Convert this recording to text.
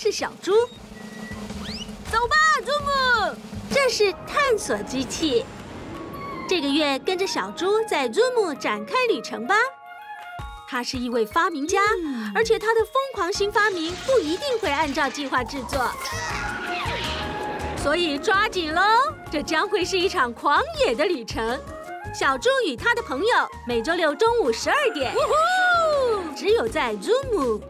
是小猪。走吧，祖母。这是探索机器。这个月跟着小猪在 Zoom 展开旅程吧。他是一位发明家，而且他的疯狂新发明不一定会按照计划制作，所以抓紧喽！这将会是一场狂野的旅程。小猪与他的朋友每周六中午十二点，只有在 Zoom。